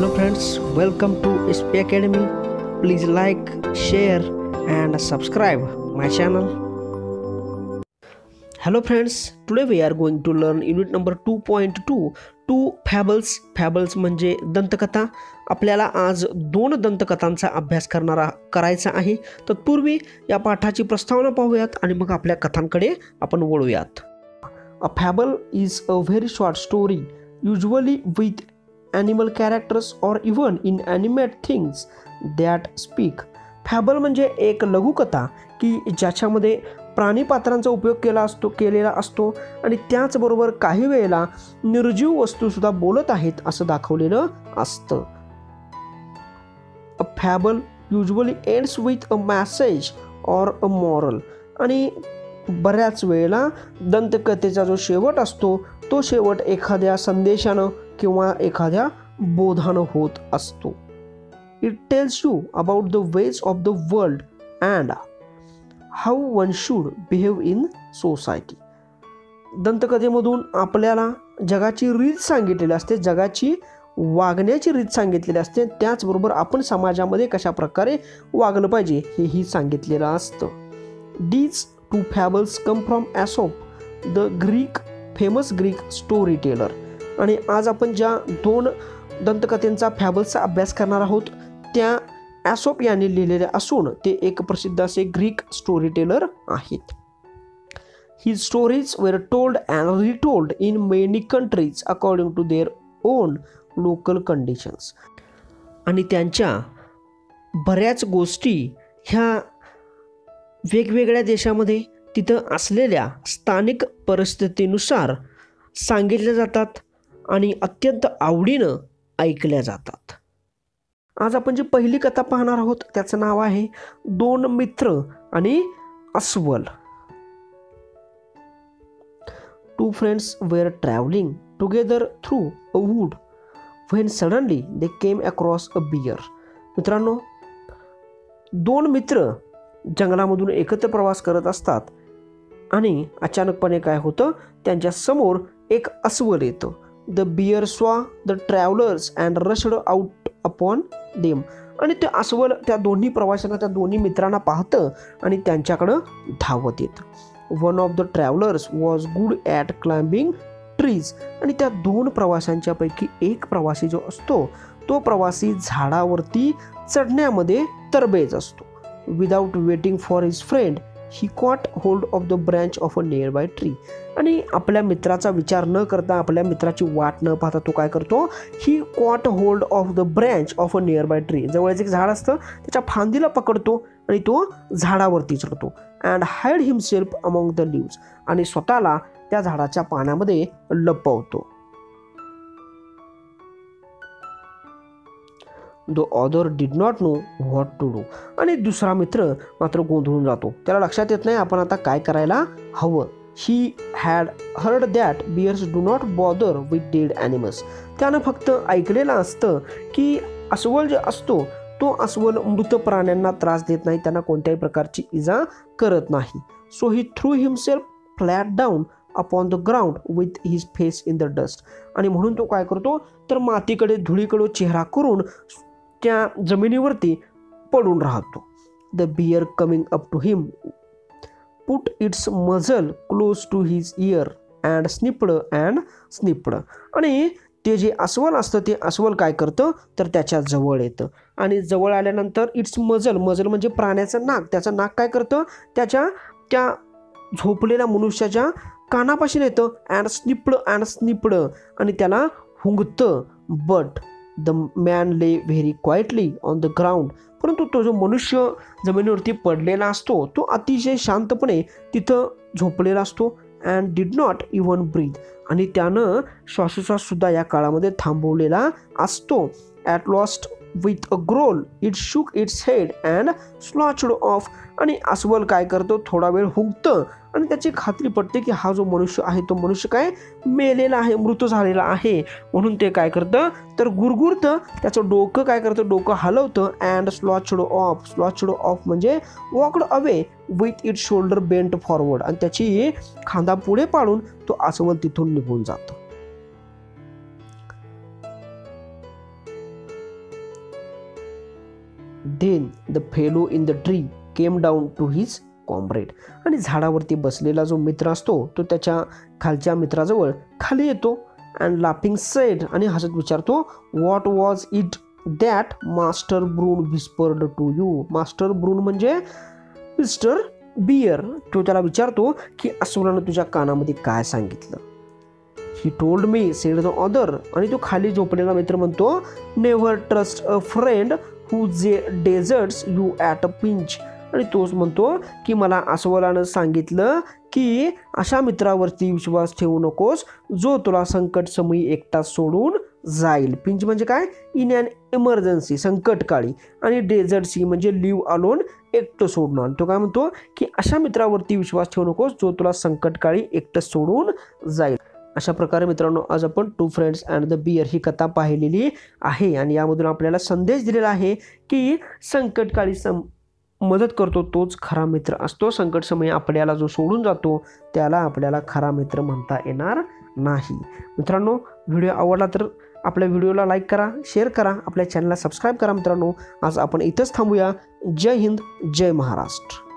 Hello friends welcome to SP academy please like share and subscribe my channel hello friends today we are going to learn unit number two point two two fables fables म्हणजे दंतकथा. आपल्याला आज दोन दंतकथांचा अभ्यास करणारा करायचा आहे. पूर्वी या पाठाची प्रस्तावना पाहूयात आणि मग आपल्या कथांकडे आपण वळूयात. A fable is a very short story usually with animal characters or even inanimate things that speak fable म्हणजे एक लघुकथा की ज्याच्यामध्ये प्राणी पात्रांचा उपयोग केला असतो केलेला असतो आणि त्याचबरोबर काही वेळेला निर्जीव वस्तूसुद्धा बोलत आहेत असं दाखवलेलं असतं. A fable usually ends with a message or a moral आणि बऱ्याच वेळेला दंतकथेचा जो शेवट असतो तो शेवट एखाद्या संदेशानं किंवा एखाद्या बोधानं होत असतो. It tells you about the ways of the world and how one should behave in society दंतकथेमधून आपल्याला जगाची रीत सांगितलेली असते जगाची वागण्याची रीत सांगितलेली असते त्याचबरोबर आपण समाजामध्ये कशा प्रकारे वागलं पाहिजे हेही सांगितलेलं असतं. These two fables come from Aesop the Greek famous Greek story teller आणि आज आपण ज्या दोन दंतकथेंचा फॅबल्सचा अभ्यास करणार आहोत त्या ॲसोप यांनी लिहिलेले असून ते एक प्रसिद्ध असे ग्रीक स्टोरी टेलर आहेत. ही stories were told and retold in many countries according to their own local conditions आणि त्यांच्या बऱ्याच गोष्टी ह्या वेगवेगळ्या देशामध्ये तिथं असलेल्या स्थानिक परिस्थितीनुसार सांगितल्या जातात. आणि अत्यंत आवडीनं ऐकल्या जातात. आज आपण जी पहिली कथा पाहणार आहोत त्याचं नाव आहे दोन मित्र आणि अस्वल. Two friends were travelling together through a wood when suddenly they came across a bear मित्रांनो दोन मित्र जंगलामधून एकत्र प्रवास करत असतात आणि अचानकपणे काय होतं? त्यांच्यासमोर एक अस्वल येतं. The bear saw the travellers and rushed out upon them आणि ते अस्वल त्या दोन्ही प्रवाशांना त्या दोन्ही मित्रांना पाहतं आणि त्यांच्याकडं धावत येतं. One of the travellers was good at climbing trees आणि त्या दोन प्रवाशांच्यापैकी एक प्रवासी जो असतो तो प्रवासी झाडावरती चढण्यामध्ये तरबेज असतो. Without waiting for his friend he caught hold of the branch of a nearby tree आणि आपल्या मित्राचा विचार न करता आपल्या मित्राची वाट न पाहता तो काय करतो? He caught hold of the branch of a nearby tree जवळच एक झाड असतं त्याच्या फांदीला पकडतो आणि तो झाडावरती चढतो and hide himself among the leaves आणि स्वतःला त्या झाडाच्या पाण्यामध्ये लपवतो. The other did not know what to do आणि दुसरा मित्र मात्र गोंधळून जातो. त्याला लक्षात येत नाही आपण आता काय करायला हवं. He had heard that bears do not bother with dead animals त्यानं फक्त ऐकलेलं असतं की अस्वल जे असतो तो अस्वल मृत प्राण्यांना त्रास देत नाही त्यांना कोणत्याही प्रकारची इजा करत नाही. So he threw himself flat down upon the ground with his face in the dust आणि म्हणून तो काय करतो? तर मातीकडे धुळीकडे चेहरा करून त्या जमिनीवरती पडून राहतो. The bear coming up to him put its muzzle close to his ear and sniffed and sniffed आणि ते जे अस्वल असतं ते अस्वल काय करतं? तर त्याच्याजवळ येतं. आणि जवळ आल्यानंतर इट्स मजल मजल म्हणजे प्राण्याचं नाक. त्याचं नाक काय करतं? त्याच्या त्या झोपलेल्या मनुष्याच्या कानापासून येतं अँड स्निपड अँड स्निपड आणि त्याला हुंगतं. But the man lay very quietly on the ground परंतु तो जो मनुष्य जमिनीवरती पडलेला असतो तो अतिशय शांतपणे तिथं झोपलेला असतो and did not even breathe आणि त्यानं श्वासोश्वाससुद्धा या काळामध्ये थांबवलेला असतो. At last with a growl it shook its head and slouched off आणि अस्वल काय करतो? थोडा वेळ हुंकतं. आणि त्याची खात्री पडते की हा जो मनुष्य आहे तो मनुष्य काय मेलेला आहे मृत झालेला आहे. म्हणून ते काय करतं? तर गुरगुरतं. त्याचं डोकं काय करतं? डोकं हलवतं and slouched off slouched off म्हणजे walked away with it shoulder bent forward आणि त्याची खांदा पुढे पाडून तो आसवल तिथून निघून जातो. Then the fellow in the tree came down to his comrade. आणि झाडावरती बसलेला जो मित्र असतो तो त्याच्या खालच्या मित्राजवळ खाली येतो अँड लाफिंग सेड आणि हसत विचारतो what was it that master Bruin whispered to you master Bruin म्हणजे मिस्टर बियर तो त्याला विचारतो की असुरानं तुझ्या कानामध्ये काय सांगितलं? He told me said the other आणि तो खाली झोपलेला मित्र म्हणतो never trust a friend who जे deserts you at a pinch आणि तोच म्हणतो की मला अस्वलानं सांगितलं की अशा मित्रावरती विश्वास ठेवू नकोस जो तुला संकट समयी एकटा सोडून जाईल. पिंच म्हणजे काय? इन अन इमर्जन्सी संकटकाळी. आणि डेझर्ट सी म्हणजे लिव्ह अलोन एकटं सोडणं आणि तो काय म्हणतो की अशा मित्रावरती विश्वास ठेवू नकोस जो तुला संकटकाळी एकटं सोडून जाईल. अशा प्रकारे मित्रांनो आज आपण two friends and the bear ही कथा पाहिलेली आहे. आणि यामधून आपल्याला संदेश दिलेला आहे की संकटकाळी सम मदत करतो तोच खरा मित्र असतो. संकट समयी आपल्याला जो सोडून जातो त्याला आपल्याला खरा मित्र म्हणता येणार नाही. मित्रांनो व्हिडिओ आवडला तर आपल्या व्हिडिओला लाईक करा शेअर करा आपल्या चॅनलला सबस्क्राईब करा मित्रांनो. आज आपण इथंच थांबूया. जय हिंद जय महाराष्ट्र.